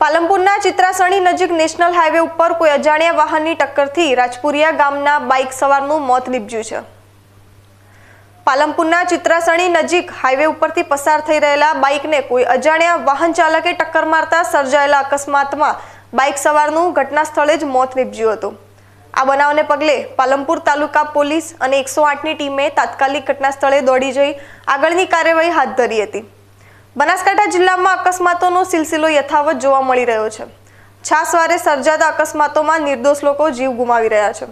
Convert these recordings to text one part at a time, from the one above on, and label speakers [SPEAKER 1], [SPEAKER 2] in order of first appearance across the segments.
[SPEAKER 1] પાલનપુરના ચિત્રાસણી નજીક national highway ઉપર કોઈ અજાણ્યા વાહનની ટક્કરથી રાજપુરિયા ગામના બાઇક સવારનું મોત નીપજ્યું છે. પાલમપુરના ચિત્રાસણી નજીક હાઈવે ઉપરથી પસાર થઈ રહેલા બાઇકને કોઈ અજાણ્યા વાહન ચાલકે ટક્કર મારતા સર્જાયેલા અકસ્માતમાં બાઇક સવારનું ઘટના સ્થળે જ મોત નીપજ્યું હતું. આ બનાવને પગલે પાલમપુર તાલુકા પોલીસ અને એકસો આઠની ટીમે તાત્કાલિક ઘટના સ્થળે દોડી જઈ આગળની કાર્યવાહી હાથ ધરી હતી. બનાસકાંઠા જિલ્લામાં અકસ્માતોનો સિલસિલો યથાવત જોવા મળી રહ્યો છે. છાસવારે સર્જાતા અકસ્માતોમાં નિર્દોષ લોકો જીવ ગુમાવી રહ્યા છે.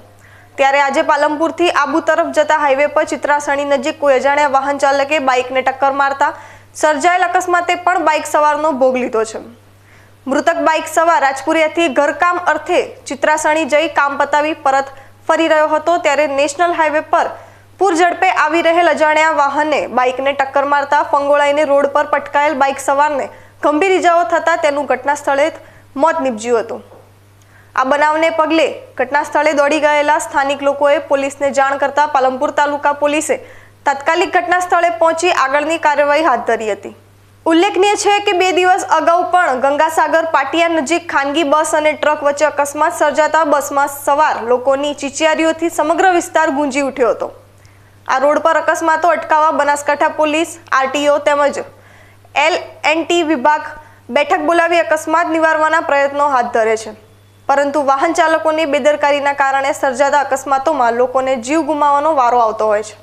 [SPEAKER 1] ત્યારે આજે પાલનપુરથી આબુ તરફ જતા હાઈવે પર ચિત્રાસણી નજીક કોઈ અજાણ્યા વાહન ચાલકે બાઇકને ટક્કર મારતા સર્જાયેલ અકસ્માતે પણ બાઇક સવારનો ભોગ લીધો છે. મૃતક બાઇક સવાર રાજપુરિયાથી ઘરકામ અર્થે ચિત્રાસણી જઈ કામ પતાવી પરત ફરી રહ્યો હતો ત્યારે નેશનલ હાઈવે પર પૂર ઝડપે આવી રહેલ અજાણ્યા વાહને બાઇકને ટક્કર મારતા ફંગોળાઈને રોડ પર પટકાયેલ બાઇક સવારને ગંભીર ઇજાઓ થતાં તેનું ઘટના સ્થળે મોત નીપજ્યું હતું. આ બનાવને પગલે ઘટના સ્થળે દોડી ગયેલા સ્થાનિક લોકોએ પોલીસને જાણ કરતા પાલનપુર તાલુકા પોલીસે તાત્કાલિક ઘટના સ્થળે પહોંચી આગળની કાર્યવાહી હાથ ધરી હતી. ઉલ્લેખનીય છે કે બે દિવસ અગાઉ પણ ગંગાસાગર પાટિયા નજીક ખાનગી બસ અને ટ્રક વચ્ચે અકસ્માત સર્જાતા બસમાં સવાર લોકોની ચીચિયારીઓથી સમગ્ર વિસ્તાર ગુંજી ઉઠ્યો હતો. આ રોડ પર અકસ્માતો અટકાવવા બનાસકાંઠા પોલીસ, આરટીઓ તેમજ એલ એન્ડ ટી વિભાગ બેઠક બોલાવી અકસ્માત નિવારવાના પ્રયત્નો હાથ ધરે છે. પરંતુ વાહન ચાલકોની બેદરકારીના કારણે સર્જાતા અકસ્માતોમાં લોકોને જીવ ગુમાવવાનો વારો આવતો હોય છે.